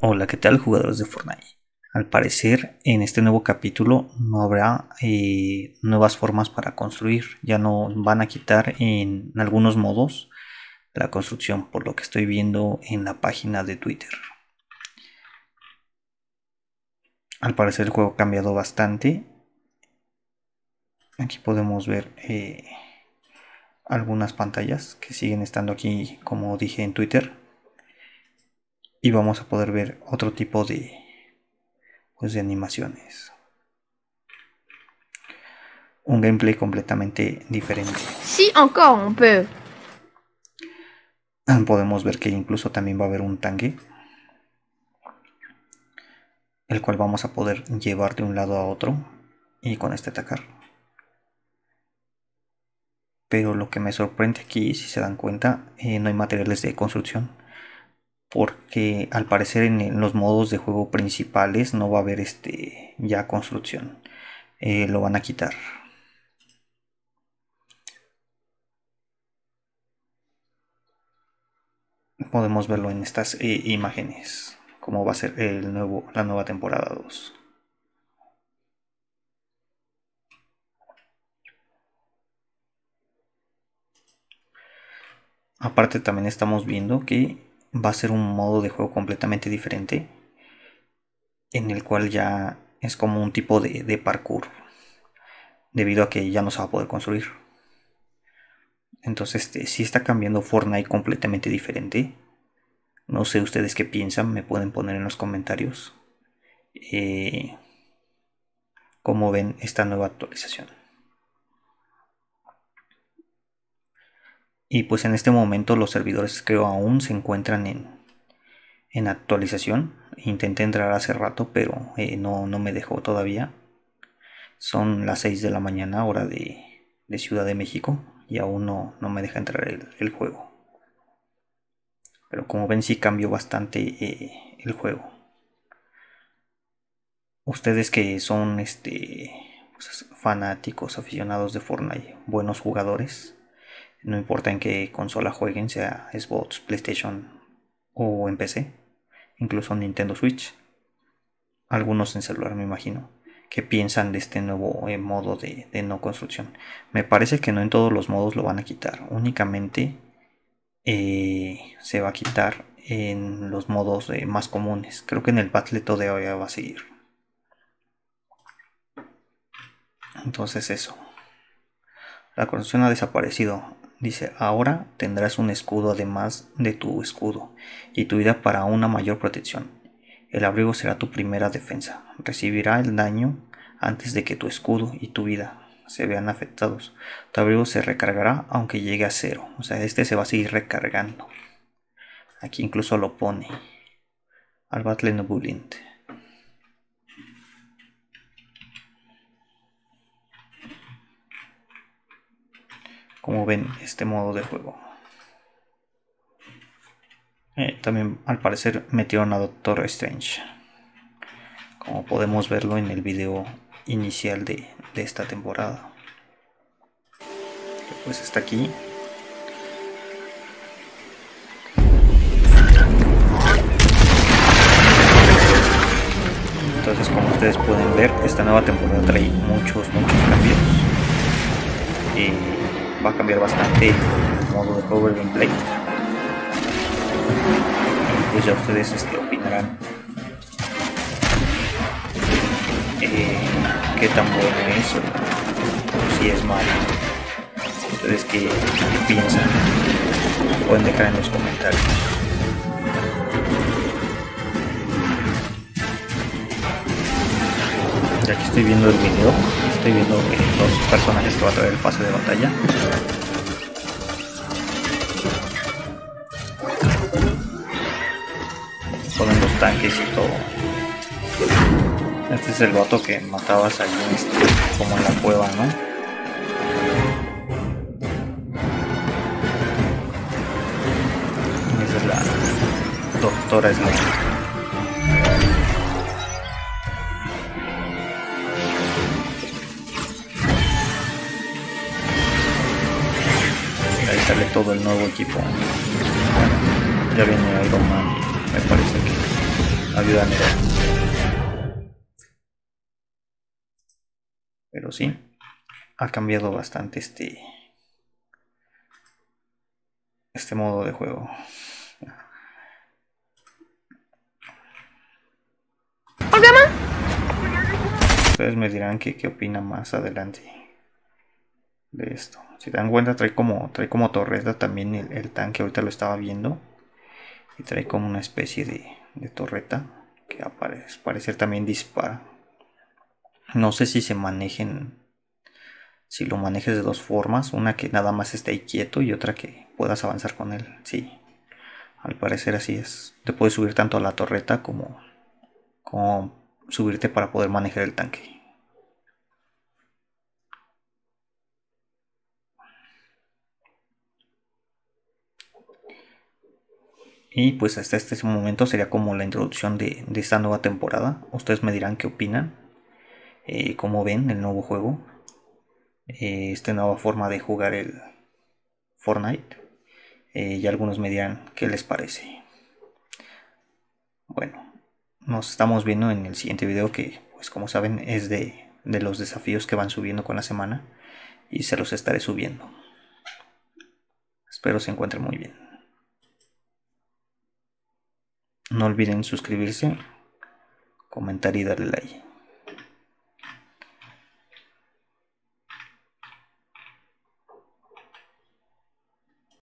Hola, ¿qué tal jugadores de Fortnite? Al parecer en este nuevo capítulo no habrá eh, nuevas formas para construir, ya no van a quitar en algunos modos la construcción, por lo que estoy viendo en la página de Twitter. Al parecer el juego ha cambiado bastante. Aquí podemos ver eh, algunas pantallas que siguen estando aquí como dije en Twitter y vamos a poder ver otro tipo de pues de animaciones. Un gameplay completamente diferente. Si encore on peut. podemos ver que incluso también va a haber un tanque el cual vamos a poder llevar de un lado a otro y con este atacar. Pero lo que me sorprende aquí si se dan cuenta eh, no hay materiales de construcción porque al parecer en, los modos de juego principales no va a haber este ya construcción. Eh, lo van a quitar. Podemos verlo en estas eh, imágenes como va a ser el nuevo la nueva temporada 2 aparte también estamos viendo que va a ser un modo de juego completamente diferente en el cual ya es como un tipo de, parkour debido a que ya no se va a poder construir. Entonces este, si está cambiando Fortnite completamente diferente. No sé ustedes qué piensan me pueden poner en los comentarios eh, cómo ven esta nueva actualización y pues en este momento los servidores creo aún se encuentran en, en actualización. Intenté entrar hace rato pero eh, no, no, me dejó todavía. Son las 6 de la mañana hora de, Ciudad de México y aún no, no me deja entrar el, juego. Pero como ven sí cambió bastante eh, el juego. Ustedes que son este pues, fanáticos aficionados de Fortnite buenos jugadores no importa en qué consola jueguen, sea Xbox, PlayStation o en PC, incluso Nintendo Switch. Algunos en celular, me imagino, que piensan de este nuevo eh, modo de, no construcción. Me parece que no en todos los modos lo van a quitar, únicamente eh, se va a quitar en los modos más comunes. Creo que en el Battle todavía va a seguir. Entonces eso. La construcción ha desaparecido. Dice, ahora tendrás un escudo además de tu escudo y tu vida para una mayor protección. El abrigo será tu primera defensa. Recibirá el daño antes de que tu escudo y tu vida se vean afectados. Tu abrigo se recargará aunque llegue a cero. O sea, este se va a seguir recargando. Aquí incluso lo pone. Al Battle Bullying. Como ven este modo de juego. Eh, también al parecer metieron a Doctor Strange. Como podemos verlo en el video inicial de, esta temporada. Pues está aquí. Entonces como ustedes pueden ver, esta nueva temporada trae muchos, muchos cambios. Va a cambiar bastante el modo de juego el gameplay. pues ya ustedes este, opinarán eh, qué tan bueno es o, si es malo. Ustedes qué, piensan, pueden dejar en los comentarios. Ya que estoy viendo el video, estoy viendo los personajes que va a traer el pase de batalla. Ponen los tanques y todo. Este es el vato que matabas allí este, como en la cueva, ¿no? esa es la doctora Slade. Sale todo el nuevo equipo. ya viene Iron Man, me parece que ayuda Pero sí, ha cambiado bastante este este modo de juego. Ustedes me dirán que, qué opinan más adelante de esto. Si dan cuenta, trae como, trae como torreta también el, tanque. Ahorita lo estaba viendo. Y trae como una especie de, torreta que aparece, parecer también dispara. No sé si se manejen, si lo manejes de dos formas. Una que nada más esté ahí quieto y otra que puedas avanzar con él. Sí, al parecer así es. Te puedes subir tanto a la torreta como, como subirte para poder manejar el tanque. Y pues hasta este momento sería como la introducción de, esta nueva temporada. Ustedes me dirán qué opinan, eh, cómo ven el nuevo juego, eh, esta nueva forma de jugar el Fortnite. Eh, y algunos me dirán qué les parece. Bueno, nos estamos viendo en el siguiente video que, pues como saben, es de, de los desafíos que van subiendo con la semana y se los estaré subiendo. Espero se encuentren muy bien. No olviden suscribirse, comentar y darle like.